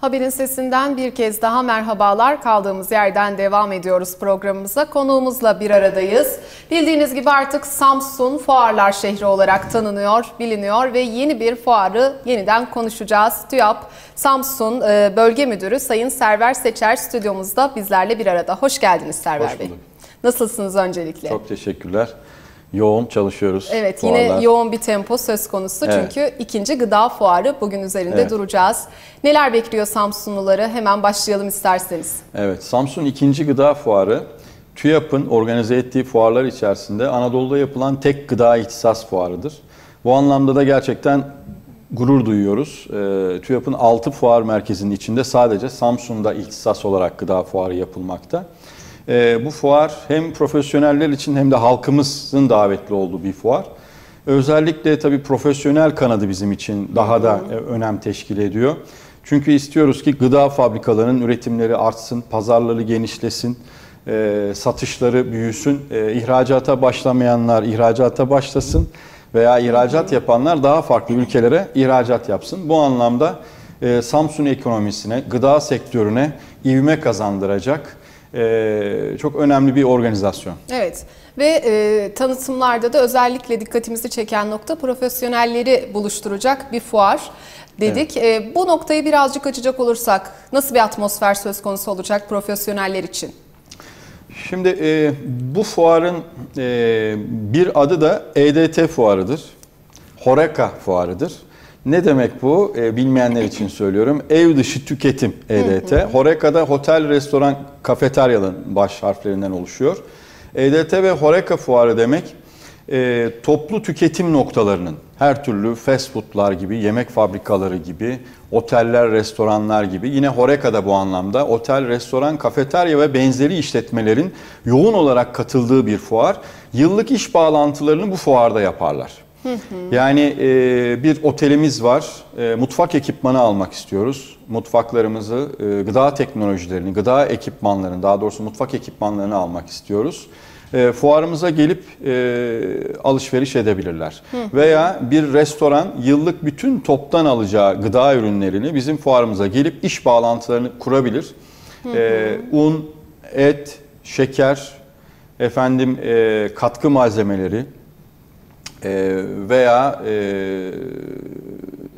Haberin sesinden bir kez daha merhabalar. Kaldığımız yerden devam ediyoruz programımıza. Konuğumuzla bir aradayız. Bildiğiniz gibi artık Samsun fuarlar şehri olarak tanınıyor, biliniyor ve yeni bir fuarı yeniden konuşacağız. TÜYAP Samsun e, Bölge Müdürü Sayın Server Seçer stüdyomuzda bizlerle bir arada. Hoş geldiniz Server Hoş Bey. bulduk. Nasılsınız öncelikle? Çok teşekkürler. Yoğun çalışıyoruz. Evet fuarlar. yine yoğun bir tempo söz konusu Evet. çünkü ikinci gıda fuarı bugün üzerinde Evet. duracağız. Neler bekliyor Samsunluları hemen başlayalım isterseniz. Evet, Samsun 2. Gıda Fuarı TÜYAP'ın organize ettiği fuarlar içerisinde Anadolu'da yapılan tek gıda ihtisas fuarıdır. Bu anlamda da gerçekten gurur duyuyoruz. Ee, TÜYAP'ın 6 fuar merkezinin içinde sadece Samsun'da ihtisas olarak gıda fuarı yapılmakta. Ee, bu fuar hem profesyoneller için hem de halkımızın davetli olduğu bir fuar. Özellikle tabii profesyonel kanadı bizim için daha da e, önem teşkil ediyor. Çünkü istiyoruz ki gıda fabrikalarının üretimleri artsın, pazarları genişlesin, e, satışları büyüsün, e, ihracata başlamayanlar ihracata başlasın veya ihracat yapanlar daha farklı ülkelere ihracat yapsın. Bu anlamda e, Samsun ekonomisine, gıda sektörüne ivme kazandıracak e, çok önemli bir organizasyon. Evet ve e, tanıtımlarda da özellikle dikkatimizi çeken nokta profesyonelleri buluşturacak bir fuar dedik. E, bu noktayı birazcık açacak olursak nasıl bir atmosfer söz konusu olacak profesyoneller için? Şimdi e, bu fuarın e, bir adı da EDT fuarıdır. Horeca fuarıdır. Ne demek bu? E, bilmeyenler için söylüyorum. Ev dışı tüketim EDT. Horeca'da otel, restoran, kafeteryanın baş harflerinden oluşuyor. EDT ve Horeca fuarı demek e, toplu tüketim noktalarının her türlü fast foodlar gibi, yemek fabrikaları gibi, oteller, restoranlar gibi yine Horeca'da bu anlamda otel, restoran, kafeterya ve benzeri işletmelerin yoğun olarak katıldığı bir fuar. Yıllık iş bağlantılarını bu fuarda yaparlar. Yani e, bir otelimiz var, e, mutfak ekipmanı almak istiyoruz. Mutfaklarımızı, e, gıda teknolojilerini, gıda ekipmanlarını, daha doğrusu mutfak ekipmanlarını almak istiyoruz. E, fuarımıza gelip e, alışveriş edebilirler. Veya bir restoran yıllık bütün toptan alacağı gıda ürünlerini bizim fuarımıza gelip iş bağlantılarını kurabilir. E, un, et, şeker, efendim e, katkı malzemeleri, e, veya e,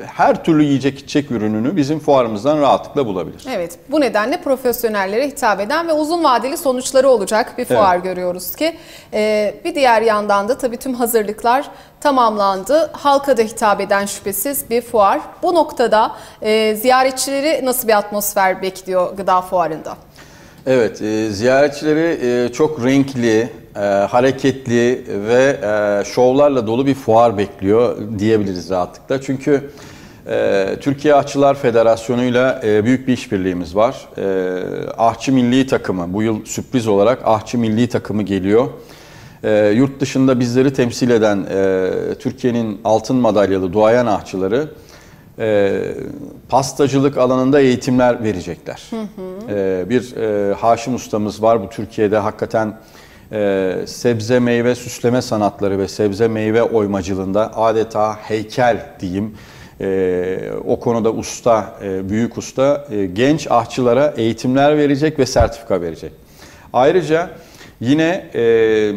her türlü yiyecek içecek ürününü bizim fuarımızdan rahatlıkla bulabilir. Evet bu nedenle profesyonellere hitap eden ve uzun vadeli sonuçları olacak bir fuar Evet. görüyoruz ki. E, bir diğer yandan da tabii tüm hazırlıklar tamamlandı. Halka da hitap eden şüphesiz bir fuar. Bu noktada e, ziyaretçileri nasıl bir atmosfer bekliyor gıda fuarında? Evet, e, ziyaretçileri e, çok renkli, e, hareketli ve e, şovlarla dolu bir fuar bekliyor diyebiliriz rahatlıkla. Çünkü e, Türkiye Ahçılar Federasyonu'yla e, büyük bir işbirliğimiz var. E, Ahçı Milli Takımı, bu yıl sürpriz olarak Ahçı Milli Takımı geliyor. E, yurt dışında bizleri temsil eden e, Türkiye'nin altın madalyalı duayen ahçıları e, pastacılık alanında eğitimler verecekler. E, bir e, Haşim ustamız var bu Türkiye'de hakikaten e, sebze meyve süsleme sanatları ve sebze meyve oymacılığında adeta heykel diyeyim. E, o konuda usta, e, büyük usta e, genç ahçılara eğitimler verecek ve sertifika verecek. Ayrıca Yine e, e,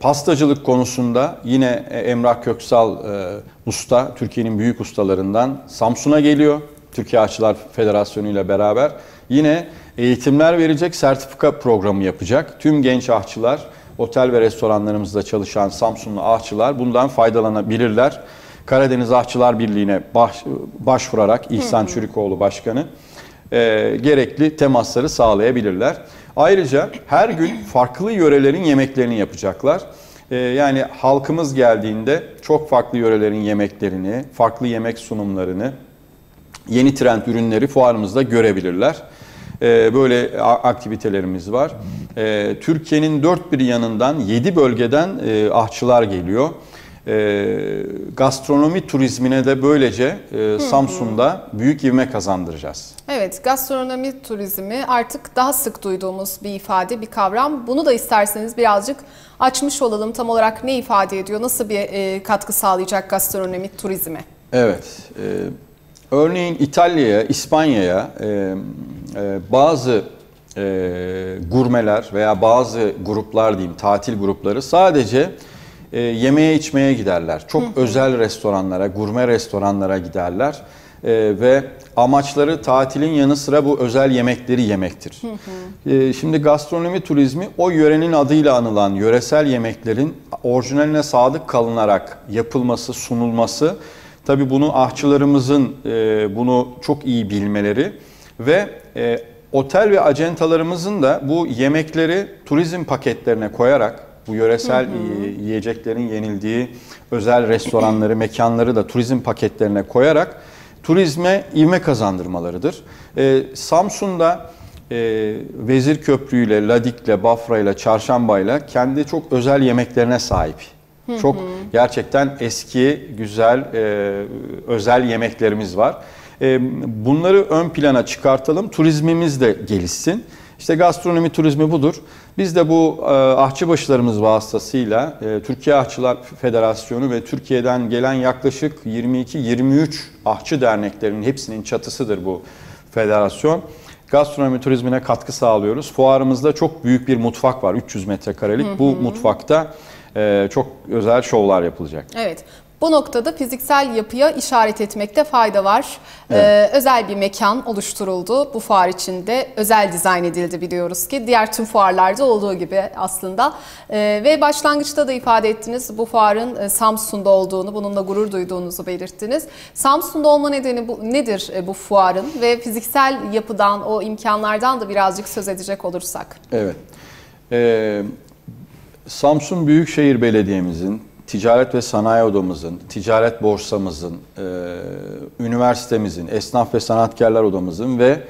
pastacılık konusunda yine e, Emrah Köksal e, usta, Türkiye'nin büyük ustalarından Samsun'a geliyor. Türkiye Aşçılar Federasyonu ile beraber. Yine eğitimler verecek, sertifika programı yapacak. Tüm genç ahçılar, otel ve restoranlarımızda çalışan Samsunlu ahçılar bundan faydalanabilirler. Karadeniz Ahçılar Birliği'ne baş, başvurarak İhsan Çürükoğlu Başkanı e, gerekli temasları sağlayabilirler. Ayrıca her gün farklı yörelerin yemeklerini yapacaklar. E, yani halkımız geldiğinde çok farklı yörelerin yemeklerini, farklı yemek sunumlarını, yeni trend ürünleri fuarımızda görebilirler. E, böyle aktivitelerimiz var. E, Türkiye'nin dört bir yanından, yedi bölgeden e, ahçılar geliyor. E, gastronomi turizmine de böylece e, Samsun'da büyük ivme kazandıracağız. Evet, gastronomi turizmi artık daha sık duyduğumuz bir ifade, bir kavram. Bunu da isterseniz birazcık açmış olalım. Tam olarak ne ifade ediyor, nasıl bir e, katkı sağlayacak gastronomi turizme? Evet. e, Örneğin İtalya'ya, İspanya'ya e, e, bazı e, gurmeler veya bazı gruplar diyeyim tatil grupları sadece e, yemeğe içmeye giderler. Çok özel restoranlara, gurme restoranlara giderler e, ve amaçları tatilin yanı sıra bu özel yemekleri yemektir. E, şimdi gastronomi turizmi o yörenin adıyla anılan yöresel yemeklerin orijinaline sadık kalınarak yapılması, sunulması Tabii bunu ahçılarımızın e, bunu çok iyi bilmeleri ve e, otel ve acentalarımızın da bu yemekleri turizm paketlerine koyarak bu yöresel hı hı. yiyeceklerin yenildiği özel restoranları, mekanları da turizm paketlerine koyarak turizme ivme kazandırmalarıdır. E, Samsun'da e, Vezir Köprü ile, Ladik'le, Bafra'yla, Çarşamba'yla kendi çok özel yemeklerine sahip. Çok gerçekten eski, güzel, e, özel yemeklerimiz var. E, bunları ön plana çıkartalım, turizmimiz de gelişsin. İşte gastronomi turizmi budur. Biz de bu e, ahçıbaşılarımız vasıtasıyla e, Türkiye Ahçılar Federasyonu ve Türkiye'den gelen yaklaşık 22-23 ahçı derneklerinin hepsinin çatısıdır bu federasyon. Gastronomi turizmine katkı sağlıyoruz. Fuarımızda çok büyük bir mutfak var, 300 metrekarelik. Hı hı. Bu mutfakta e, çok özel şovlar yapılacak. Evet. Bu noktada fiziksel yapıya işaret etmekte fayda var. Evet. Ee, özel bir mekan oluşturuldu. Bu fuar içinde özel dizayn edildi biliyoruz ki. Diğer tüm fuarlarda olduğu gibi aslında. Ee, ve başlangıçta da ifade ettiniz bu fuarın e, Samsun'da olduğunu, bununla gurur duyduğunuzu belirttiniz. Samsun'da olma nedeni bu, nedir e, bu fuarın ve fiziksel yapıdan, o imkanlardan da birazcık söz edecek olursak? Evet. Ee, Samsun Büyükşehir Belediye'mizin, Ticaret ve Sanayi Odamızın, Ticaret Borsamızın, e, üniversitemizin, Esnaf ve Sanatkarlar Odamızın ve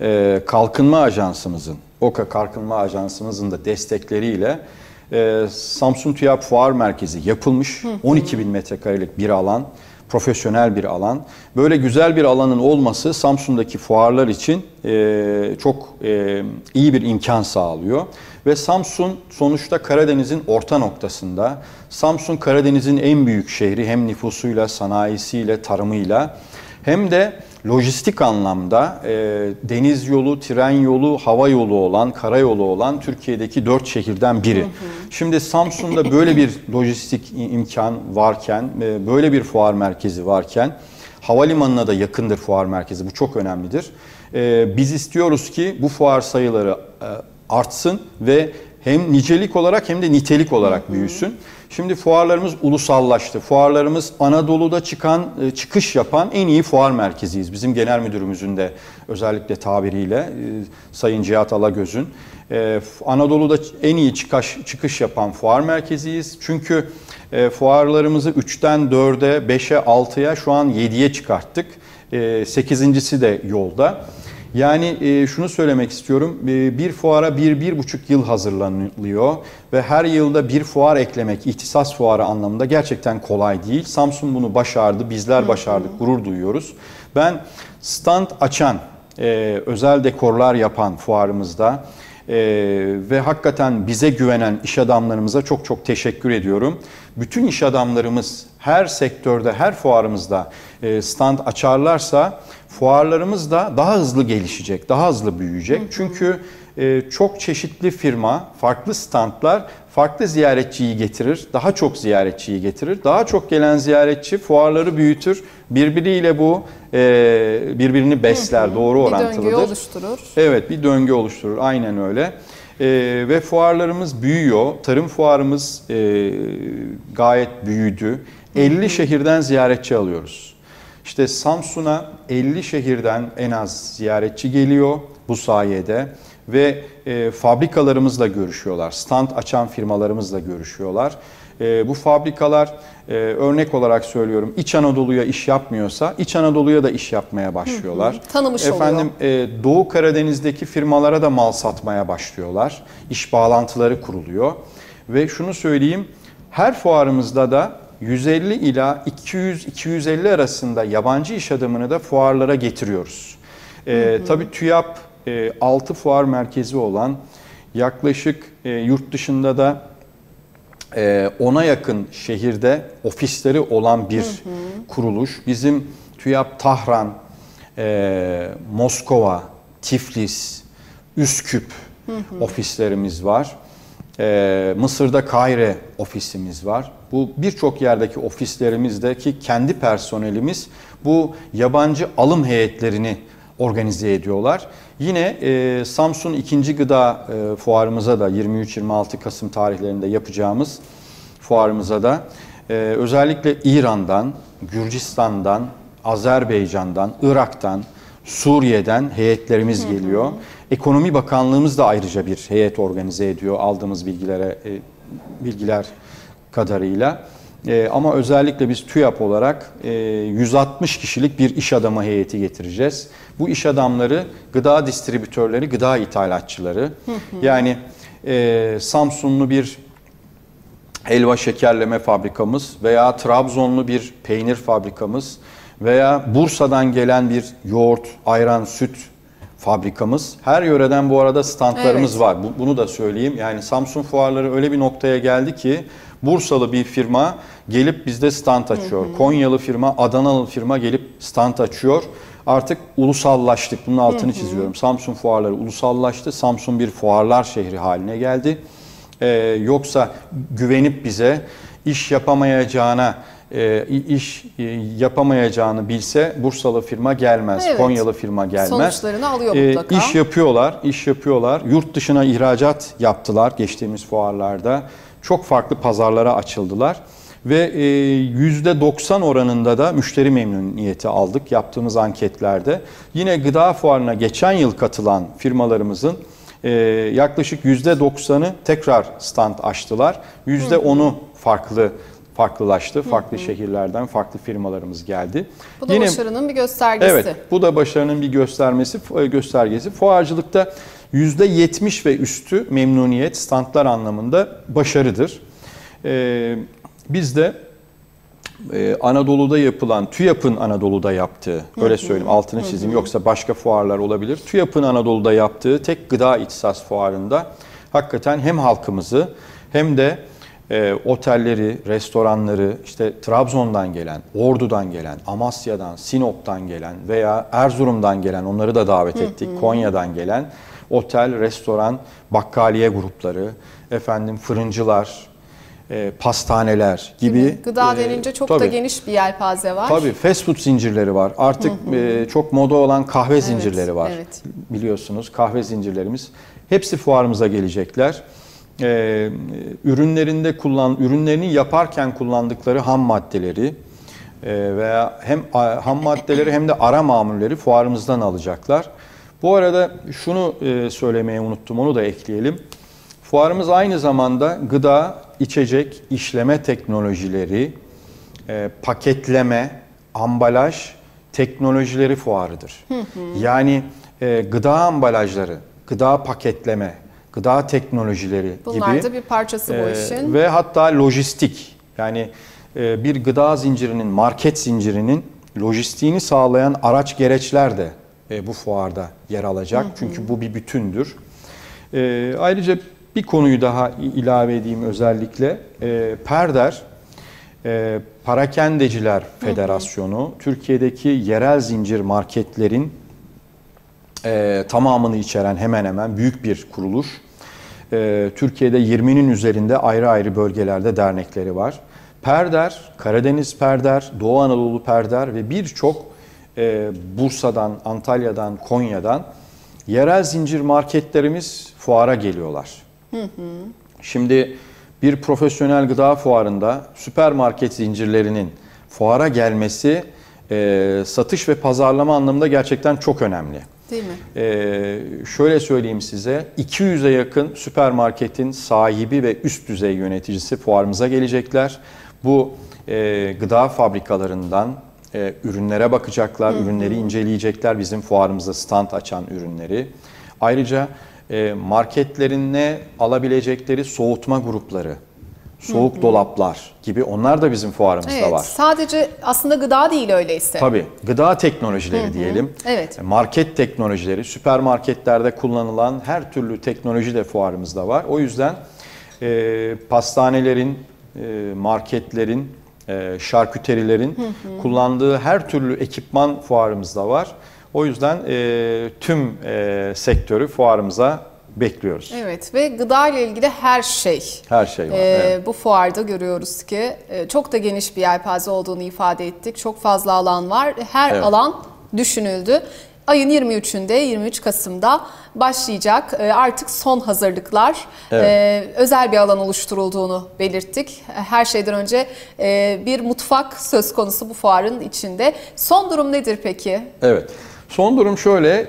e, Kalkınma Ajansımızın, OKA Kalkınma Ajansımızın da destekleriyle e, Samsun TÜYAP Fuar Merkezi yapılmış. 12 bin metrekarelik bir alan, profesyonel bir alan. Böyle güzel bir alanın olması Samsun'daki fuarlar için e, çok e, iyi bir imkan sağlıyor. Ve Samsun sonuçta Karadeniz'in orta noktasında. Samsun Karadeniz'in en büyük şehri hem nüfusuyla, sanayisiyle, tarımıyla hem de lojistik anlamda e, deniz yolu, tren yolu, hava yolu olan, karayolu olan Türkiye'deki dört şehirden biri. Hı hı. Şimdi Samsun'da böyle bir lojistik imkan varken, e, böyle bir fuar merkezi varken, havalimanına da yakındır fuar merkezi. Bu çok önemlidir. E, biz istiyoruz ki bu fuar sayıları e, artsın ve hem nicelik olarak hem de nitelik olarak büyüsün. Şimdi fuarlarımız ulusallaştı. Fuarlarımız Anadolu'da çıkan, e, çıkış yapan en iyi fuar merkeziyiz. Bizim genel müdürümüzün de özellikle tabiriyle e, Sayın Cihat Alagöz'ün. E, Anadolu'da en iyi çıkış, çıkış yapan fuar merkeziyiz. Çünkü fuarlarımızı 3'ten 4'e, 5'e, 6'ya şu an 7'ye çıkarttık. 8.si de yolda. Yani e, şunu söylemek istiyorum. E, bir fuara bir, bir buçuk yıl hazırlanılıyor ve her yılda bir fuar eklemek ihtisas fuarı anlamında gerçekten kolay değil. Samsun bunu başardı, bizler başardık, gurur duyuyoruz. Ben stand açan, e, özel dekorlar yapan fuarımızda ee, ve hakikaten bize güvenen iş adamlarımıza çok çok teşekkür ediyorum. Bütün iş adamlarımız her sektörde, her fuarımızda stand açarlarsa fuarlarımız da daha hızlı gelişecek, daha hızlı büyüyecek. Çünkü e, çok çeşitli firma, farklı standlar farklı ziyaretçiyi getirir, daha çok ziyaretçiyi getirir. Daha çok gelen ziyaretçi fuarları büyütür. Birbiriyle bu e, birbirini besler, hı hı. doğru orantılıdır. Bir döngü oluşturur. Evet, bir döngü oluşturur. Aynen öyle. E, ve fuarlarımız büyüyor. Tarım fuarımız e, gayet büyüdü. 50 hı hı. şehirden ziyaretçi alıyoruz. İşte Samsun'a 50 şehirden en az ziyaretçi geliyor bu sayede ve e, fabrikalarımızla görüşüyorlar. Stand açan firmalarımızla görüşüyorlar. E, bu fabrikalar e, örnek olarak söylüyorum İç Anadolu'ya iş yapmıyorsa İç Anadolu'ya da iş yapmaya başlıyorlar. Hı hı, tanımış Efendim, oluyor. E, Doğu Karadeniz'deki firmalara da mal satmaya başlıyorlar. İş bağlantıları kuruluyor. Ve şunu söyleyeyim her fuarımızda da 150 ila 200-250 arasında yabancı iş adamını da fuarlara getiriyoruz. Ee, hı hı. Tabii TÜYAP e, 6 fuar merkezi olan yaklaşık e, yurt dışında da e, ona yakın şehirde ofisleri olan bir hı hı. kuruluş. Bizim TÜYAP Tahran, e, Moskova, Tiflis, Üsküp ofislerimiz var. E, Mısır'da Kahire ofisimiz var. Bu birçok yerdeki ofislerimizdeki kendi personelimiz bu yabancı alım heyetlerini organize ediyorlar. Yine e, Samsun 2. Gıda e, fuarımıza da 23-26 Kasım tarihlerinde yapacağımız fuarımıza da e, özellikle İran'dan, Gürcistan'dan, Azerbaycan'dan, Irak'tan, Suriye'den heyetlerimiz geliyor. Ekonomi Bakanlığımız da ayrıca bir heyet organize ediyor aldığımız bilgilere e, bilgiler kadarıyla. E, ama özellikle biz TÜYAP olarak e, 160 kişilik bir iş adamı heyeti getireceğiz. Bu iş adamları gıda distribütörleri, gıda ithalatçıları. Yani e, Samsunlu bir helva şekerleme fabrikamız veya Trabzonlu bir peynir fabrikamız veya Bursa'dan gelen bir yoğurt, ayran, süt fabrikamız. Her yöreden bu arada standlarımız Evet. var. Bu- Bunu da söyleyeyim. Yani Samsun fuarları öyle bir noktaya geldi ki Bursalı bir firma gelip bizde stand açıyor. Konyalı firma, Adanalı firma gelip stand açıyor. Artık ulusallaştık. Bunun altını çiziyorum. Samsun fuarları ulusallaştı. Samsun bir fuarlar şehri haline geldi. Ee, yoksa güvenip bize iş yapamayacağına e, iş e, yapamayacağını bilse Bursalı firma gelmez, Evet. Konyalı firma gelmez. Sonuçları alıyor Ee, mutlaka. iş yapıyorlar, iş yapıyorlar. Yurt dışına ihracat yaptılar geçtiğimiz fuarlarda. Çok farklı pazarlara açıldılar. Ve e, %90 oranında da müşteri memnuniyeti aldık yaptığımız anketlerde. Yine gıda fuarına geçen yıl katılan firmalarımızın e, yaklaşık %90'ı tekrar stand açtılar. %10'u farklı farklılaştı. Farklı şehirlerden farklı firmalarımız geldi. Bu da başarının bir göstergesi. Evet, bu da başarının bir göstermesi, e, göstergesi. Fuarcılıkta %70 ve üstü memnuniyet standlar anlamında başarıdır. Ee, biz de e, Anadolu'da yapılan, TÜYAP'ın Anadolu'da yaptığı, öyle söyleyeyim altını çizeyim yoksa başka fuarlar olabilir. TÜYAP'ın Anadolu'da yaptığı tek gıda ihtisas fuarında hakikaten hem halkımızı hem de e, otelleri, restoranları, işte Trabzon'dan gelen, Ordu'dan gelen, Amasya'dan, Sinop'tan gelen veya Erzurum'dan gelen onları da davet ettik. Konya'dan gelen otel, restoran, bakkaliye grupları, efendim fırıncılar, e, pastaneler gibi. Gıda e, denince çok da tabii. geniş bir yelpaze var. Tabii fast food zincirleri var. Artık e, çok moda olan kahve zincirleri var. evet. Biliyorsunuz kahve zincirlerimiz. Hepsi fuarımıza gelecekler. E, ürünlerinde kullan ürünlerini yaparken kullandıkları ham maddeleri e, veya hem ham maddeleri hem de ara mamulleri fuarımızdan alacaklar. Bu arada şunu e, söylemeye unuttum, onu da ekleyelim. Fuarımız aynı zamanda gıda, içecek, işleme teknolojileri, e, paketleme, ambalaj teknolojileri fuarıdır. Yani e, gıda ambalajları, gıda paketleme, gıda teknolojileri Bunlar gibi da bir parçası bu işin. ve hatta lojistik yani bir gıda zincirinin, market zincirinin lojistiğini sağlayan araç gereçler de e, bu fuarda yer alacak. Çünkü bu bir bütündür. E, ayrıca bir konuyu daha ilave edeyim özellikle. E, Perder, e, Parakendeciler Federasyonu, Türkiye'deki yerel zincir marketlerin e, tamamını içeren hemen hemen büyük bir kuruluş. E, Türkiye'de 20'nin üzerinde ayrı ayrı bölgelerde dernekleri var. Perder, Karadeniz Perder, Doğu Anadolu Perder ve birçok e, Bursa'dan, Antalya'dan, Konya'dan yerel zincir marketlerimiz fuara geliyorlar. Şimdi bir profesyonel gıda fuarında süpermarket zincirlerinin fuara gelmesi e, satış ve pazarlama anlamında gerçekten çok önemli. Değil mi? Ee, şöyle söyleyeyim size 200'e yakın süpermarketin sahibi ve üst düzey yöneticisi fuarımıza gelecekler. Bu e, gıda fabrikalarından e, ürünlere bakacaklar, ürünleri inceleyecekler. Bizim fuarımızda stand açan ürünleri. Ayrıca e, marketlerine alabilecekleri soğutma grupları, soğuk dolaplar gibi onlar da bizim fuarımızda Evet. var. Sadece aslında gıda değil öyleyse. Tabii gıda teknolojileri diyelim. Evet. Market teknolojileri, süpermarketlerde kullanılan her türlü teknoloji de fuarımızda var. O yüzden e, pastanelerin, e, marketlerin, e, şarküterilerin kullandığı her türlü ekipman fuarımızda var. O yüzden e, tüm e, sektörü fuarımıza bekliyoruz. Evet ve gıda ile ilgili her şey. Her şey var. Ee, evet. Bu fuarda görüyoruz ki e, çok da geniş bir yelpaze olduğunu ifade ettik. Çok fazla alan var. Her Evet. alan düşünüldü. Ayın 23'ünde 23 Kasım'da başlayacak Ee, artık son hazırlıklar. Evet. Ee, özel bir alan oluşturulduğunu belirttik. Her şeyden önce e, bir mutfak söz konusu bu fuarın içinde. Son durum nedir peki? Evet. Son durum şöyle,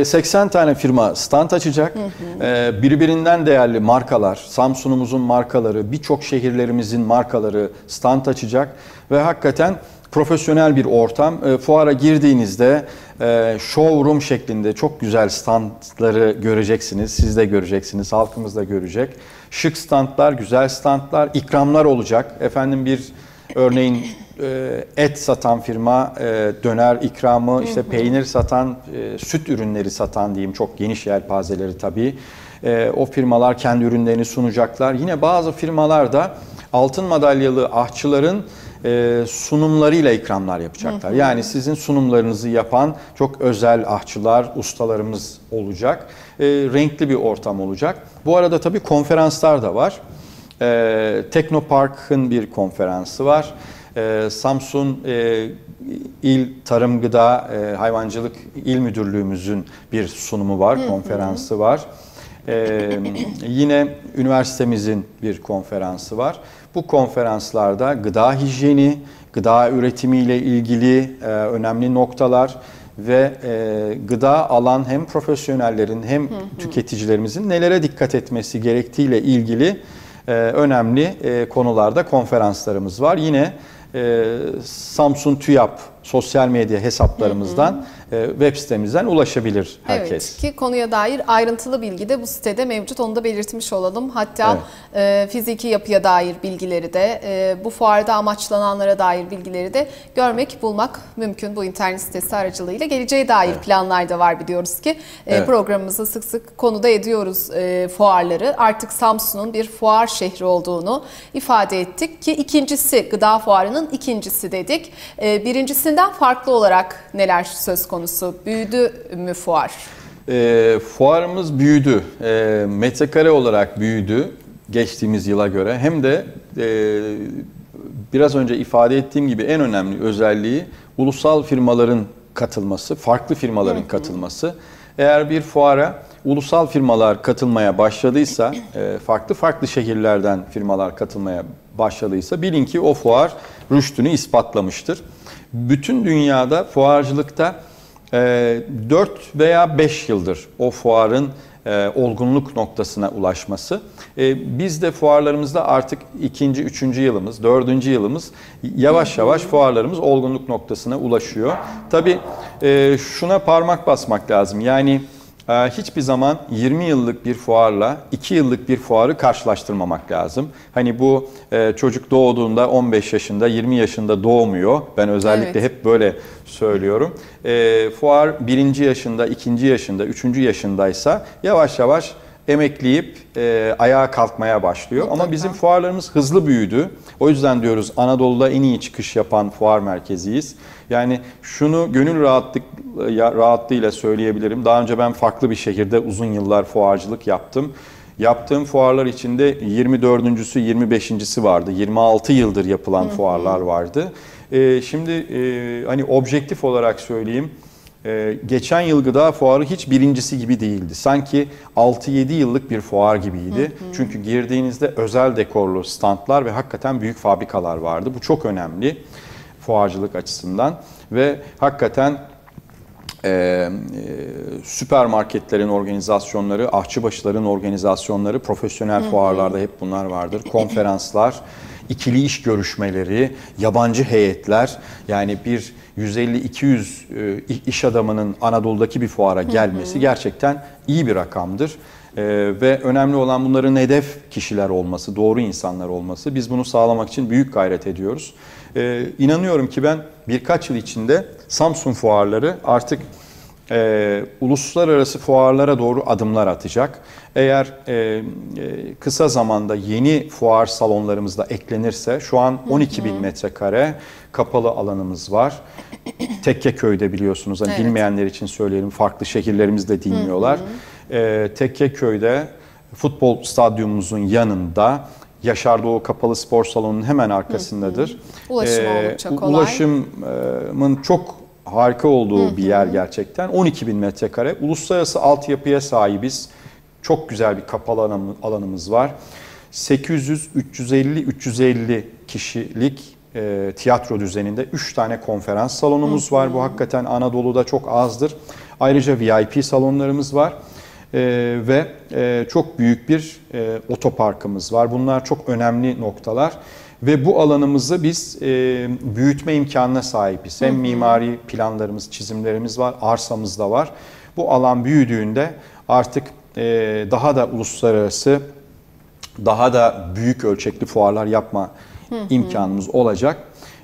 e, 80 tane firma stand açacak. E, Birbirinden değerli markalar, Samsun'umuzun markaları, birçok şehirlerimizin markaları stand açacak. Ve hakikaten profesyonel bir ortam. E, Fuara girdiğinizde e, showroom şeklinde çok güzel standları göreceksiniz. Siz de göreceksiniz, halkımız da görecek. Şık standlar, güzel standlar, ikramlar olacak. Efendim bir Örneğin e, et satan firma e, döner ikramı, işte peynir satan, e, süt ürünleri satan diyeyim çok geniş yelpazeleri tabii. O firmalar kendi ürünlerini sunacaklar. Yine bazı firmalar da altın madalyalı ahçıların e, sunumlarıyla ikramlar yapacaklar. Yani sizin sunumlarınızı yapan çok özel ahçılar, ustalarımız olacak. E, Renkli bir ortam olacak. Bu arada tabii konferanslar da var. Ee, Teknopark'ın bir konferansı var. Ee, Samsun e, İl Tarım Gıda e, Hayvancılık İl Müdürlüğümüzün bir sunumu var, konferansı var. Ee, yine üniversitemizin bir konferansı var. Bu konferanslarda gıda hijyeni, gıda üretimiyle ilgili e, önemli noktalar ve e, gıda alan hem profesyonellerin hem tüketicilerimizin nelere dikkat etmesi gerektiğiyle ilgili e, önemli e, konularda konferanslarımız var. Yine e, Samsun TÜYAP sosyal medya hesaplarımızdan, e, web sitemizden ulaşabilir herkes. Evet ki konuya dair ayrıntılı bilgi de bu sitede mevcut onu da belirtmiş olalım. Hatta e, fiziki yapıya dair bilgileri de e, bu fuarda amaçlananlara dair bilgileri de görmek bulmak mümkün bu internet sitesi aracılığıyla. Geleceğe dair planlar da var biliyoruz ki. E, Evet. Programımızda sık sık konuda ediyoruz e, fuarları. Artık Samsun'un bir fuar şehri olduğunu ifade ettik ki ikincisi gıda fuarının ikincisi dedik. E, birincisinden farklı olarak neler söz konusu? Büyüdü mü fuar? E, fuarımız büyüdü. E, metrekare olarak büyüdü geçtiğimiz yıla göre. Hem de e, biraz önce ifade ettiğim gibi en önemli özelliği ulusal firmaların katılması, farklı firmaların katılması. Eğer bir fuara ulusal firmalar katılmaya başladıysa, e, farklı farklı şehirlerden firmalar katılmaya başladıysa bilin ki o fuar rüştünü ispatlamıştır. Bütün dünyada fuarcılıkta 4 veya 5 yıldır o fuarın e, olgunluk noktasına ulaşması. E, Biz de fuarlarımızda artık ikinci, üçüncü yılımız, dördüncü yılımız yavaş yavaş fuarlarımız olgunluk noktasına ulaşıyor. Tabii e, şuna parmak basmak lazım. Yani hiçbir zaman 20 yıllık bir fuarla 2 yıllık bir fuarı karşılaştırmamak lazım. Hani bu e, çocuk doğduğunda 15 yaşında, 20 yaşında doğmuyor. Ben özellikle Evet. hep böyle söylüyorum. E, fuar birinci yaşında, ikinci yaşında, üçüncü yaşındaysa yavaş yavaş emekleyip e, ayağa kalkmaya başlıyor. Ama Mutlaka. bizim fuarlarımız hızlı büyüdü. O yüzden diyoruz Anadolu'da en iyi çıkış yapan fuar merkeziyiz. Yani şunu gönül rahatlık rahatlığıyla söyleyebilirim. Daha önce ben farklı bir şehirde uzun yıllar fuarcılık yaptım. Yaptığım fuarlar içinde 24.sü 25.si vardı. 26 yıldır yapılan fuarlar vardı. Ee, şimdi e, hani objektif olarak söyleyeyim. Ee, geçen yıl gıda fuarı hiç birincisi gibi değildi. Sanki 6-7 yıllık bir fuar gibiydi. Çünkü girdiğinizde özel dekorlu standlar ve hakikaten büyük fabrikalar vardı. Bu çok önemli fuarcılık açısından ve hakikaten e, e, süpermarketlerin organizasyonları, ahçıbaşıların organizasyonları, profesyonel fuarlarda hep bunlar vardır. Konferanslar, ikili iş görüşmeleri, yabancı heyetler yani bir 150-200 e, iş adamının Anadolu'daki bir fuara gelmesi gerçekten iyi bir rakamdır. E, ve önemli olan bunların hedef kişiler olması, doğru insanlar olması. Biz bunu sağlamak için büyük gayret ediyoruz. E, inanıyorum ki ben birkaç yıl içinde Samsun fuarları artık e, uluslararası fuarlara doğru adımlar atacak. Eğer e, e, kısa zamanda yeni fuar salonlarımız da eklenirse şu an 12 bin metrekare kapalı alanımız var. Tekkeköy'de biliyorsunuz. Hani Evet. Bilmeyenler için söyleyelim. Farklı şehirlerimizde dinliyorlar. Ee, Tekkeköy'de futbol stadyumumuzun yanında Yaşar Doğu Kapalı Spor Salonu'nun hemen arkasındadır. Ulaşım Ee, oldukça kolay. Ulaşımın çok harika olduğu bir yer gerçekten. 12 bin metrekare. Uluslararası altyapıya sahibiz. Çok güzel bir kapalı alanı- alanımız var. 800, 350, 350 kişilik e, tiyatro düzeninde 3 tane konferans salonumuz var. Bu hakikaten Anadolu'da çok azdır. Ayrıca VIP salonlarımız var. E, ve e, çok büyük bir e, otoparkımız var. Bunlar çok önemli noktalar. Ve bu alanımızı biz e, büyütme imkanına sahibiz. Hem mimari planlarımız, çizimlerimiz var, arsamız da var. Bu alan büyüdüğünde artık e, daha da uluslararası, daha da büyük ölçekli fuarlar yapma imkanımız olacak.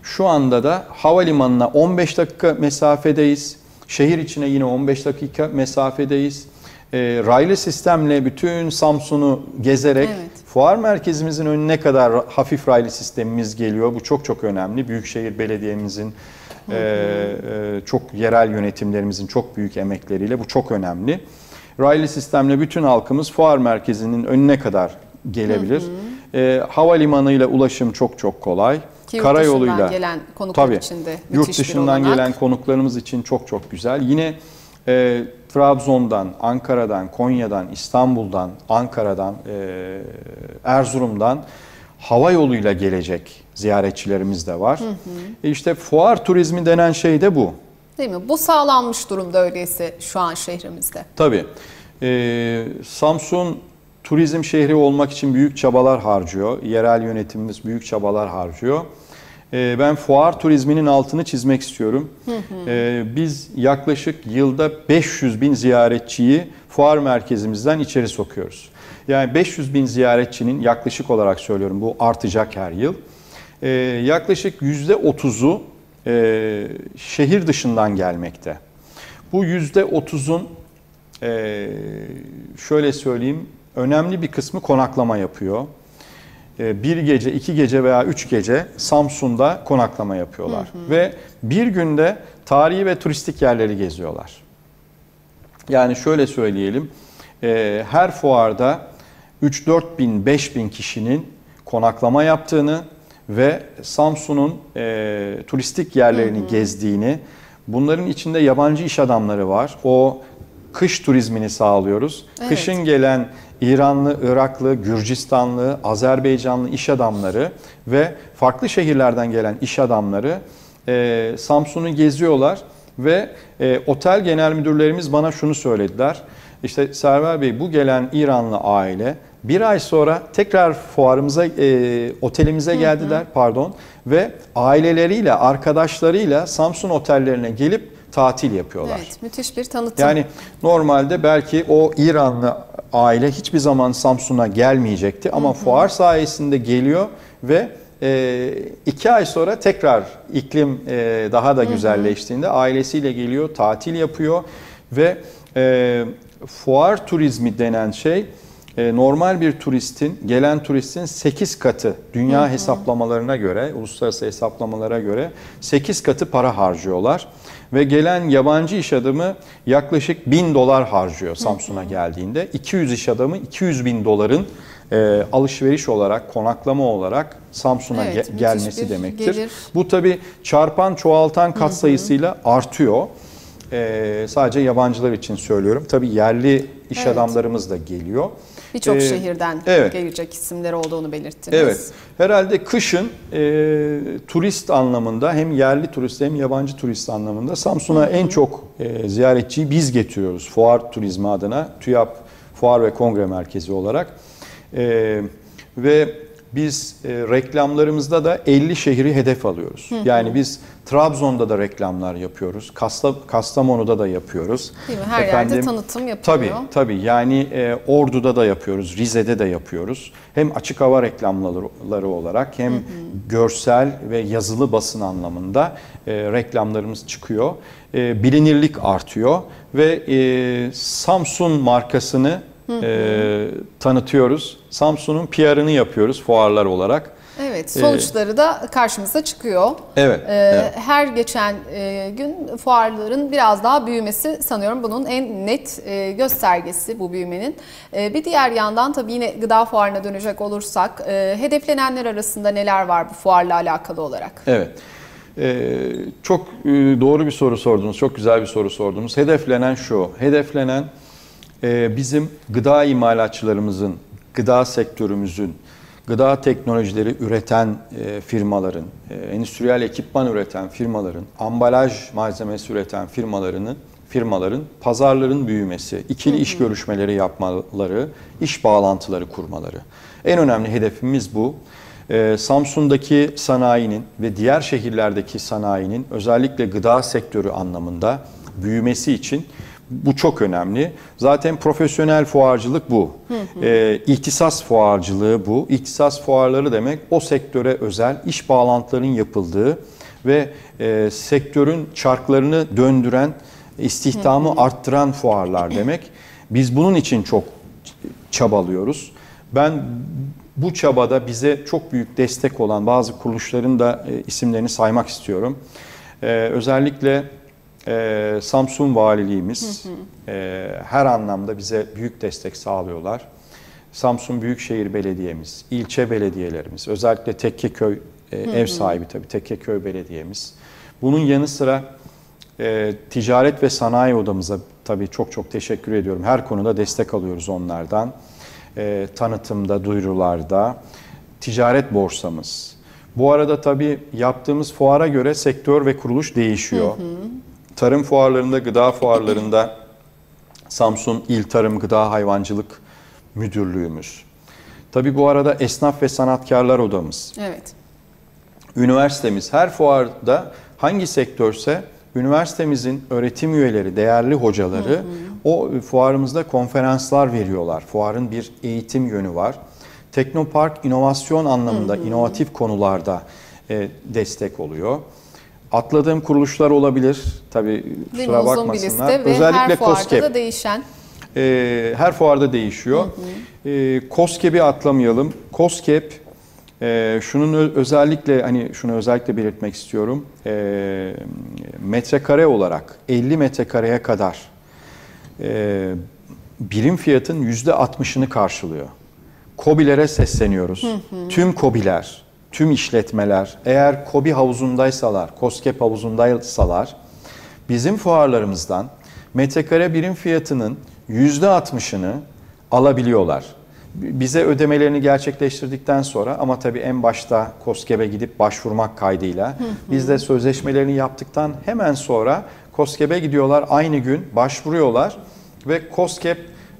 Şu anda da havalimanına 15 dakika mesafedeyiz. Şehir içine yine 15 dakika mesafedeyiz. E, raylı sistemle bütün Samsun'u gezerek Evet. Fuar merkezimizin önüne kadar hafif raylı sistemimiz geliyor. Bu çok çok önemli. Büyükşehir Belediye'mizin e, e, çok yerel yönetimlerimizin çok büyük emekleriyle bu çok önemli. Raylı sistemle bütün halkımız fuar merkezinin önüne kadar gelebilir. E, havalimanıyla ulaşım çok çok kolay. Ki yurt dışından gelen konuklar Tabii, için de yurt dışından gelen konuklarımız için çok çok güzel. Yine e, Trabzon'dan, Ankara'dan, Konya'dan, İstanbul'dan, Ankara'dan, e, Erzurum'dan hava yoluyla gelecek ziyaretçilerimiz de var. E işte fuar turizmi denen şey de bu. Değil mi? Bu sağlanmış durumda öyleyse şu an şehrimizde. Tabii. Ee, Samsun turizm şehri olmak için büyük çabalar harcıyor. Yerel yönetimimiz büyük çabalar harcıyor. Ee, ben fuar turizminin altını çizmek istiyorum. Ee, biz yaklaşık yılda 500 bin ziyaretçiyi fuar merkezimizden içeri sokuyoruz. Yani 500 bin ziyaretçinin yaklaşık olarak söylüyorum bu artacak her yıl. Ee, yaklaşık %30'u e, şehir dışından gelmekte. Bu %30'un ee, şöyle söyleyeyim, önemli bir kısmı konaklama yapıyor. Ee, bir gece, iki gece veya üç gece Samsun'da konaklama yapıyorlar. Ve bir günde tarihi ve turistik yerleri geziyorlar. Yani şöyle söyleyelim, e, her fuarda 3-4 bin, 5 bin kişinin konaklama yaptığını ve Samsun'un e, turistik yerlerini gezdiğini, bunların içinde yabancı iş adamları var. O kış turizmini sağlıyoruz. Evet. Kışın gelen İranlı, Iraklı, Gürcistanlı, Azerbaycanlı iş adamları ve farklı şehirlerden gelen iş adamları e, Samsun'u geziyorlar ve e, otel genel müdürlerimiz bana şunu söylediler. İşte Server Bey bu gelen İranlı aile bir ay sonra tekrar fuarımıza, e, otelimize geldiler pardon ve aileleriyle, arkadaşlarıyla Samsun otellerine gelip tatil yapıyorlar. Evet, müthiş bir tanıtım. Yani normalde belki o İranlı aile hiçbir zaman Samsun'a gelmeyecekti ama fuar sayesinde geliyor ve e, iki ay sonra tekrar iklim e, daha da güzelleştiğinde ailesiyle geliyor, tatil yapıyor ve e, fuar turizmi denen şey e, normal bir turistin, gelen turistin 8 katı dünya hesaplamalarına göre, uluslararası hesaplamalara göre 8 katı para harcıyorlar. Ve gelen yabancı iş adamı yaklaşık 1000 dolar harcıyor Samsun'a geldiğinde. 200 iş adamı 200 bin doların e, alışveriş olarak, konaklama olarak Samsun'a Evet, ge- gelmesi demektir. gelir. Bu tabi çarpan çoğaltan kat sayısıyla artıyor. Ee, sadece yabancılar için söylüyorum. Tabii yerli iş Evet. adamlarımız da geliyor. Birçok Ee, şehirden evet. gelecek isimler olduğunu belirttiniz. Evet. Herhalde kışın e, turist anlamında hem yerli turist hem yabancı turist anlamında Samsun'a en çok e, ziyaretçiyi biz getiriyoruz. Fuar turizmi adına TÜYAP Fuar ve Kongre Merkezi olarak. E, ve biz e, reklamlarımızda da 50 şehri hedef alıyoruz. Yani biz Trabzon'da da reklamlar yapıyoruz. Kasta, Kastamonu'da da yapıyoruz. Değil mi? Her yerde tanıtım yapılıyor. Tabii tabii yani e, Ordu'da da yapıyoruz, Rize'de de yapıyoruz. Hem açık hava reklamları olarak hem görsel ve yazılı basın anlamında e, reklamlarımız çıkıyor. E, bilinirlik artıyor ve e, Samsun markasını e, tanıtıyoruz. Samsun'un PR'ını yapıyoruz fuarlar olarak. Evet. Evet, sonuçları da karşımıza çıkıyor. Evet, Ee, evet. Her geçen e, gün fuarların biraz daha büyümesi sanıyorum bunun en net e, göstergesi bu büyümenin. E, Bir diğer yandan tabii yine gıda fuarına dönecek olursak e, hedeflenenler arasında neler var bu fuarla alakalı olarak? Evet. Ee, çok e, doğru bir soru sordunuz. Çok güzel bir soru sordunuz. Hedeflenen şu. Hedeflenen bizim gıda imalatçılarımızın, gıda sektörümüzün, gıda teknolojileri üreten e, firmaların, e, endüstriyel ekipman üreten firmaların, ambalaj malzemesi üreten firmalarının firmaların pazarların büyümesi, ikili iş görüşmeleri yapmaları, iş bağlantıları kurmaları. En önemli hedefimiz bu. Ee, Samsun'daki sanayinin ve diğer şehirlerdeki sanayinin özellikle gıda sektörü anlamında büyümesi için bu çok önemli. Zaten profesyonel fuarcılık bu. Ee, ihtisas fuarcılığı bu. İhtisas fuarları demek o sektöre özel iş bağlantılarının yapıldığı ve e, sektörün çarklarını döndüren, istihdamı arttıran fuarlar demek. Biz bunun için çok çabalıyoruz. Ben bu çabada bize çok büyük destek olan bazı kuruluşların da e, isimlerini saymak istiyorum. Ee, özellikle e, Samsun Valiliğimiz e, her anlamda bize büyük destek sağlıyorlar. Samsun Büyükşehir Belediye'miz, ilçe belediyelerimiz, özellikle Tekkeköy e, ev sahibi tabii Tekkeköy Belediye'miz. Bunun yanı sıra e, ticaret ve sanayi odamıza tabii çok çok teşekkür ediyorum. Her konuda destek alıyoruz onlardan. E, tanıtımda, duyurularda, ticaret borsamız. Bu arada tabii yaptığımız fuara göre sektör ve kuruluş değişiyor. Tarım fuarlarında, gıda fuarlarında Samsun İl Tarım Gıda Hayvancılık Müdürlüğümüz. Tabii bu arada esnaf ve sanatkarlar odamız Evet. üniversitemiz her fuarda hangi sektörse üniversitemizin öğretim üyeleri, değerli hocaları o fuarımızda konferanslar veriyorlar. Fuarın bir eğitim yönü var. Teknopark inovasyon anlamında inovatif konularda e, destek oluyor. Atladığım kuruluşlar olabilir. Tabii Değil kusura bir bakmasınlar. liste ve Özellikle her fuarda COSGAP. da değişen. Ee, her fuarda değişiyor. Ee, COSGAP'i atlamayalım. COSGAP e, şunun özellikle hani şunu özellikle belirtmek istiyorum. Ee, metrekare olarak 50 metrekareye kadar e, birim fiyatın yüzde 60'ını karşılıyor. KOBİ'lere sesleniyoruz. Tüm KOBİ'ler, tüm işletmeler eğer KOBİ havuzundaysalar, COSGAP havuzundaysalar bizim fuarlarımızdan metrekare birim fiyatının %60'ını alabiliyorlar. Bize ödemelerini gerçekleştirdikten sonra ama tabii en başta KOSGEB'e gidip başvurmak kaydıyla biz de sözleşmelerini yaptıktan hemen sonra KOSGEB'e gidiyorlar aynı gün başvuruyorlar ve KOSGEB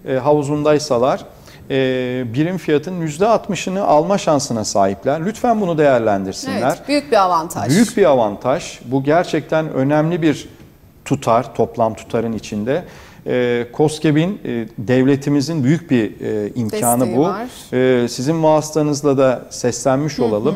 e, havuzundaysalar e, birim fiyatın %60'ını alma şansına sahipler. Lütfen bunu değerlendirsinler. Evet, büyük bir avantaj. Büyük bir avantaj. Bu gerçekten önemli bir tutar, toplam tutarın içinde. E, KOSGEB'in e, devletimizin büyük bir e, imkanı Desteği bu. var. E, sizin vasıtanızla da seslenmiş olalım.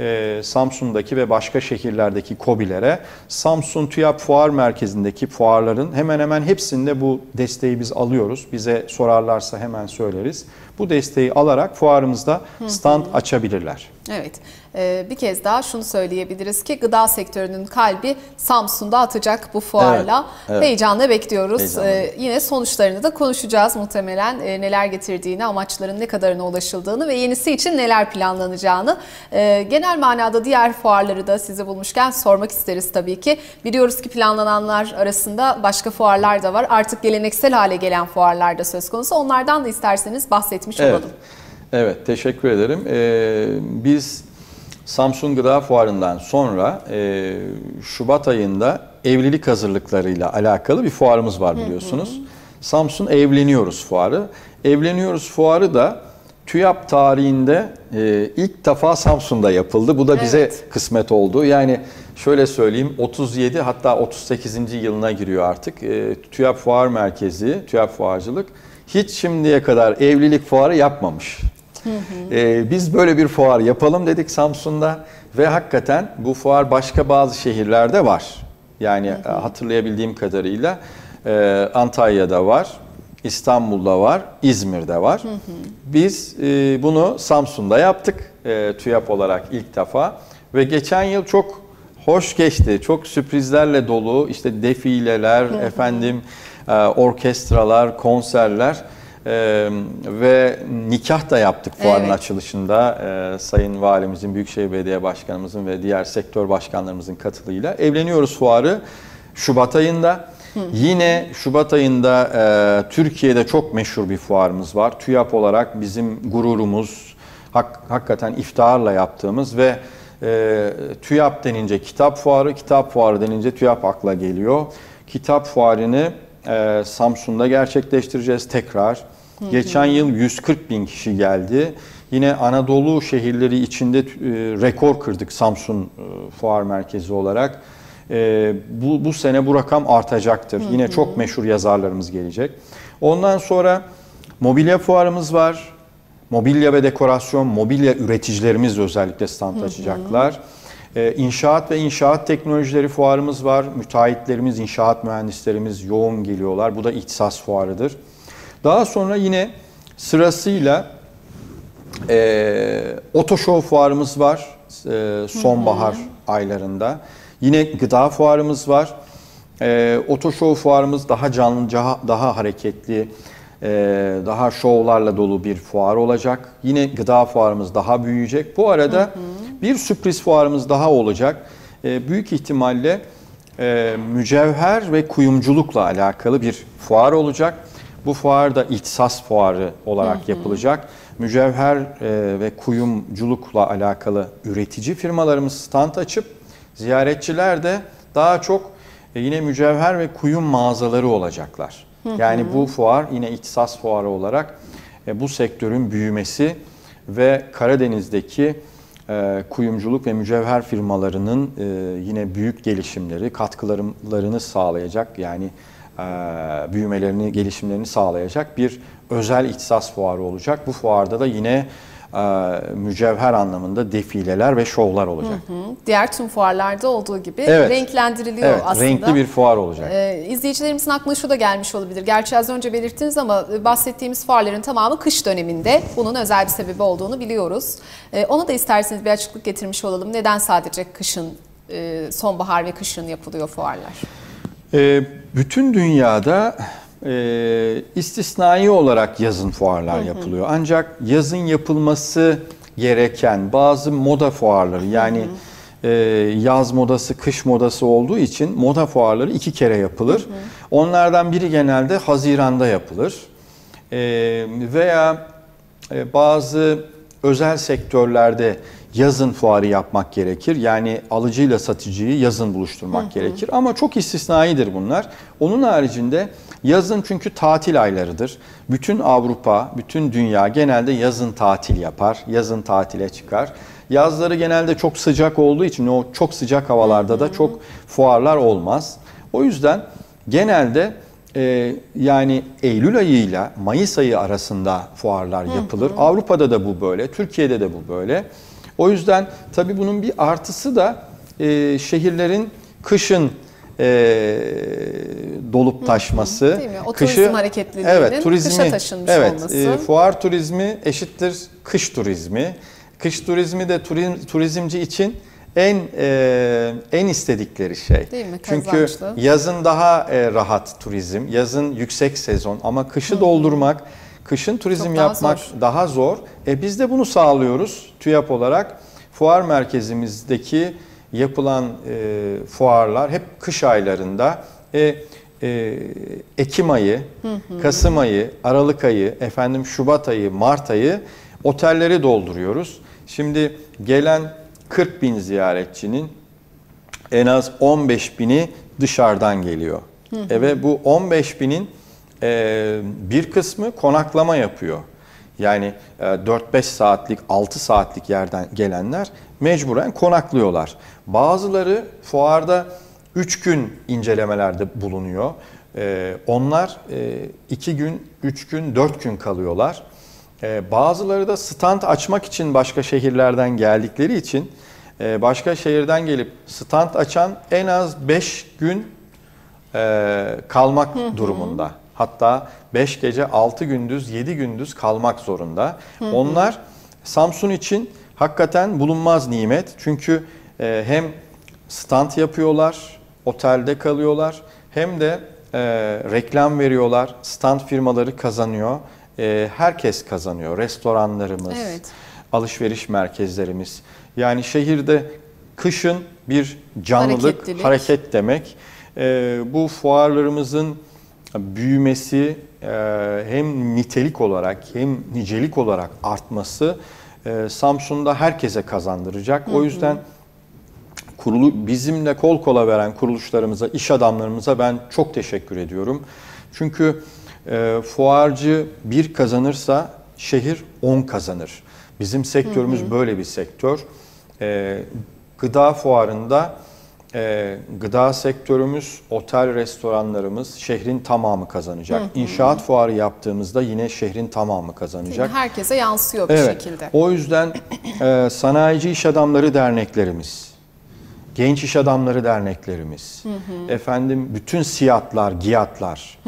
E, Samsun'daki ve başka şehirlerdeki KOBİ'lere Samsun TÜYAP Fuar Merkezi'ndeki fuarların hemen hemen hepsinde bu desteği biz alıyoruz. Bize sorarlarsa hemen söyleriz. Bu desteği alarak fuarımızda stand açabilirler. Evet. Ee, bir kez daha şunu söyleyebiliriz ki gıda sektörünün kalbi Samsun'da atacak bu fuarla. Evet, evet. Heyecanla bekliyoruz. Heyecanla. Ee, yine sonuçlarını da konuşacağız muhtemelen. Ee, neler getirdiğini, amaçların ne kadarına ulaşıldığını ve yenisi için neler planlanacağını. Ee, genel manada diğer fuarları da sizi bulmuşken sormak isteriz tabii ki. Biliyoruz ki planlananlar arasında başka fuarlar da var. Artık geleneksel hale gelen fuarlar da söz konusu. Onlardan da isterseniz bahsetmiş Evet. olalım. Evet, teşekkür ederim. Ee, biz Samsun Gıda Fuarı'ndan sonra e, Şubat ayında evlilik hazırlıklarıyla alakalı bir fuarımız var biliyorsunuz. Samsun Evleniyoruz Fuarı. Evleniyoruz Fuarı da TÜYAP tarihinde e, ilk defa Samsun'da yapıldı. Bu da bize Evet. kısmet oldu. Yani şöyle söyleyeyim 37 hatta 38. yılına giriyor artık. E, TÜYAP Fuar Merkezi, TÜYAP Fuarcılık hiç şimdiye kadar evlilik fuarı yapmamış. E, biz böyle bir fuar yapalım dedik Samsun'da ve hakikaten bu fuar başka bazı şehirlerde var. Yani e, hatırlayabildiğim kadarıyla e, Antalya'da var, İstanbul'da var, İzmir'de var. Biz e, bunu Samsun'da yaptık. e, TÜYAP olarak ilk defa. Ve geçen yıl çok hoş geçti. Çok sürprizlerle dolu. İşte defileler, efendim orkestralar, konserler e, ve nikah da yaptık fuarın Evet. açılışında. E, Sayın Valimizin, Büyükşehir Belediye Başkanımızın ve diğer sektör başkanlarımızın katılığıyla. Evleniyoruz fuarı Şubat ayında. Yine Şubat ayında e, Türkiye'de çok meşhur bir fuarımız var. TÜYAP olarak bizim gururumuz, hak, hakikaten iftiharla yaptığımız ve e, TÜYAP denince kitap fuarı, kitap fuarı denince TÜYAP akla geliyor. Kitap fuarını e, Samsun'da gerçekleştireceğiz tekrar. Geçen yıl 140 bin kişi geldi. Yine Anadolu şehirleri içinde e, rekor kırdık Samsun e, Fuar Merkezi olarak. E, bu, bu sene bu rakam artacaktır. Yine çok meşhur yazarlarımız gelecek. Ondan sonra mobilya fuarımız var. Mobilya ve dekorasyon, mobilya üreticilerimiz de özellikle stand açacaklar. Ee, İnşaat ve inşaat teknolojileri fuarımız var. Müteahhitlerimiz, inşaat mühendislerimiz yoğun geliyorlar. Bu da ihtisas fuarıdır. Daha sonra yine sırasıyla e, Oto Show fuarımız var e, sonbahar aylarında. Yine gıda fuarımız var. E, Oto Show fuarımız daha canlı, daha, hareketli, daha şovlarla dolu bir fuar olacak. Yine gıda fuarımız daha büyüyecek. Bu arada bir sürpriz fuarımız daha olacak. E, büyük ihtimalle e, mücevher ve kuyumculukla alakalı bir fuar olacak. Bu fuar da ihtisas fuarı olarak yapılacak. Mücevher e, ve kuyumculukla alakalı üretici firmalarımız stand açıp ziyaretçiler de daha çok e, yine mücevher ve kuyum mağazaları olacaklar. Yani bu fuar yine ihtisas fuarı olarak e, bu sektörün büyümesi ve Karadeniz'deki e, kuyumculuk ve mücevher firmalarının e, yine büyük gelişimleri, katkılarını sağlayacak yani büyümelerini, gelişimlerini sağlayacak bir özel ihtisas fuarı olacak. Bu fuarda da yine mücevher anlamında defileler ve şovlar olacak. Diğer tüm fuarlarda olduğu gibi Evet. renklendiriliyor Evet, aslında. renkli bir fuar olacak. Ee, izleyicilerimizin aklına şu da gelmiş olabilir. Gerçi az önce belirttiniz ama e, bahsettiğimiz fuarların tamamı kış döneminde. Bunun özel bir sebebi olduğunu biliyoruz. Ee, ona da isterseniz bir açıklık getirmiş olalım. Neden sadece kışın, e, sonbahar ve kışın yapılıyor fuarlar? Ee, bütün dünyada e, istisnai olarak yazın fuarlar yapılıyor. Ancak yazın yapılması gereken bazı moda fuarları yani e, yaz modası, kış modası olduğu için moda fuarları iki kere yapılır. Onlardan biri genelde Haziran'da yapılır. E, veya e, bazı özel sektörlerde yazın fuarı yapmak gerekir. Yani alıcıyla satıcıyı yazın buluşturmak gerekir. Ama çok istisnaidir bunlar. Onun haricinde yazın çünkü tatil aylarıdır. Bütün Avrupa, bütün dünya genelde yazın tatil yapar. Yazın tatile çıkar. Yazları genelde çok sıcak olduğu için o çok sıcak havalarda da çok fuarlar olmaz. O yüzden genelde e, yani Eylül ayıyla Mayıs ayı arasında fuarlar yapılır. Avrupa'da da bu böyle, Türkiye'de de bu böyle. O yüzden tabii bunun bir artısı da e, şehirlerin kışın e, dolup taşması. Değil mi? O turizm hareketliliğinin evet, turizmi, kışa taşınmış evet, olması. e, fuar turizmi eşittir kış turizmi. Kış turizmi de turizm, turizmci için en e, en istedikleri şey. Değil mi? Çünkü yazın daha e, rahat turizm, yazın yüksek sezon ama kışı doldurmak, kışın turizm Çok daha yapmak zor. daha zor. E, biz de bunu sağlıyoruz TÜYAP olarak. Fuar merkezimizdeki yapılan e, fuarlar hep kış aylarında. E, e, Ekim ayı, Kasım ayı, Aralık ayı, efendim Şubat ayı, Mart ayı otelleri dolduruyoruz. Şimdi gelen 40 bin ziyaretçinin en az 15 bini dışarıdan geliyor. E ve bu 15 binin e, bir kısmı konaklama yapıyor. Yani e, 4-5 saatlik, 6 saatlik yerden gelenler mecburen konaklıyorlar. Bazıları fuarda 3 gün incelemelerde bulunuyor. E, onlar 2 gün, 3 gün, 4 gün kalıyorlar. E, bazıları da stand açmak için başka şehirlerden geldikleri için e, başka şehirden gelip stand açan en az 5 gün e, kalmak durumunda. Hatta 5 gece 6 gündüz 7 gündüz kalmak zorunda. Onlar Samsun için Hakikaten bulunmaz nimet. Çünkü e, hem stand yapıyorlar, otelde kalıyorlar hem de e, reklam veriyorlar. Stand firmaları kazanıyor. E, herkes kazanıyor. Restoranlarımız, Evet. alışveriş merkezlerimiz. Yani şehirde kışın bir canlılık, hareket demek. E, bu fuarlarımızın büyümesi e, hem nitelik olarak hem nicelik olarak artması e, Samsun'da herkese kazandıracak. O yüzden kurulu bizimle kol kola veren kuruluşlarımıza, iş adamlarımıza ben çok teşekkür ediyorum. Çünkü e, fuarcı bir kazanırsa şehir 10 kazanır. Bizim sektörümüz böyle bir sektör. E, gıda fuarında e, gıda sektörümüz, otel restoranlarımız şehrin tamamı kazanacak. İnşaat fuarı yaptığımızda yine şehrin tamamı kazanacak. Herkese yansıyor bir Evet. şekilde. O yüzden e, sanayici iş adamları derneklerimiz, genç iş adamları derneklerimiz, efendim bütün siyatlar, giyatlar,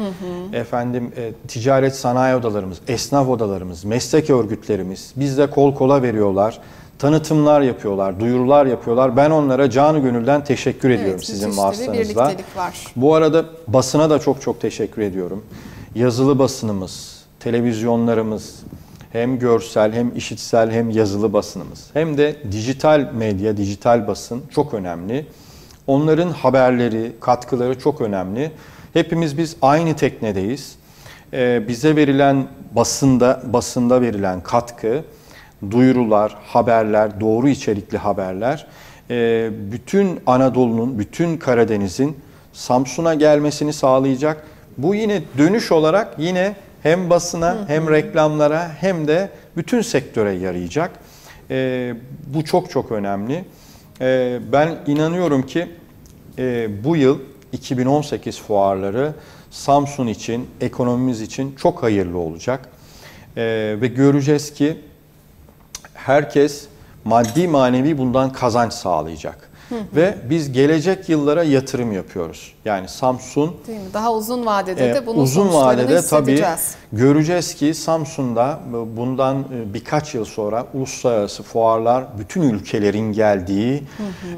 efendim e, ticaret sanayi odalarımız, esnaf odalarımız, meslek örgütlerimiz bizde kol kola veriyorlar. Tanıtımlar yapıyorlar, duyurular yapıyorlar. Ben onlara canı gönülden teşekkür ediyorum Evet, sizin vasıtanızla. Bu arada basına da çok çok teşekkür ediyorum. Yazılı basınımız, televizyonlarımız, hem görsel hem işitsel hem yazılı basınımız hem de dijital medya, dijital basın çok önemli. Onların haberleri, katkıları çok önemli. Hepimiz biz aynı teknedeyiz. Ee, bize verilen basında basında verilen katkı, duyurular, haberler, doğru içerikli haberler e, bütün Anadolu'nun, bütün Karadeniz'in Samsun'a gelmesini sağlayacak. Bu yine dönüş olarak yine hem basına hem reklamlara hem de bütün sektöre yarayacak. E, bu çok çok önemli. E, ben inanıyorum ki bu yıl 2018 fuarları Samsun için, ekonomimiz için çok hayırlı olacak. Ve göreceğiz ki herkes maddi manevi bundan kazanç sağlayacak. Ve biz gelecek yıllara yatırım yapıyoruz. Yani Samsun Değil mi? Daha uzun vadede e, de bunun uzun vadede tabii göreceğiz ki Samsun'da bundan e, birkaç yıl sonra uluslararası fuarlar bütün ülkelerin geldiği,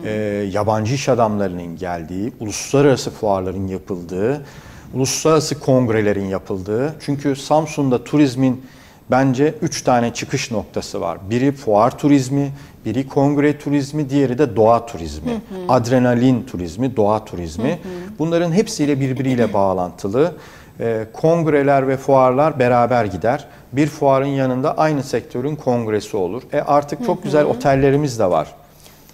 e, yabancı iş adamlarının geldiği, uluslararası fuarların yapıldığı, uluslararası kongrelerin yapıldığı. Çünkü Samsun'da turizmin bence üç tane çıkış noktası var. Biri fuar turizmi, biri kongre turizmi, diğeri de doğa turizmi. Adrenalin turizmi, doğa turizmi. Bunların hepsiyle birbiriyle bağlantılı. Ee, kongreler ve fuarlar beraber gider. Bir fuarın yanında aynı sektörün kongresi olur. E artık çok güzel otellerimiz de var.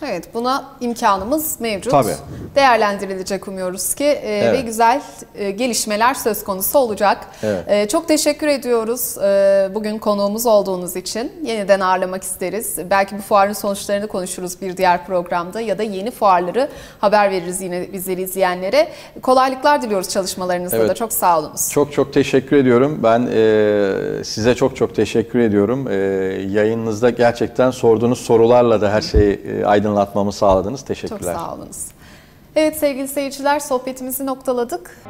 Evet buna imkanımız mevcut. Tabii. Değerlendirilecek umuyoruz ki e, ve Evet. güzel e, gelişmeler söz konusu olacak. Evet. E, çok teşekkür ediyoruz e, bugün konuğumuz olduğunuz için. Yeniden ağırlamak isteriz. Belki bu fuarın sonuçlarını konuşuruz bir diğer programda ya da yeni fuarları haber veririz yine bizleri izleyenlere. Kolaylıklar diliyoruz çalışmalarınızda Evet. da. Çok sağ olunuz. Çok çok teşekkür ediyorum. Ben e, size çok çok teşekkür ediyorum. E, yayınınızda gerçekten sorduğunuz sorularla da her şeyi e, aydınlatmamı sağladınız. Çok Teşekkürler. sağ olunuz. Evet sevgili seyirciler sohbetimizi noktaladık.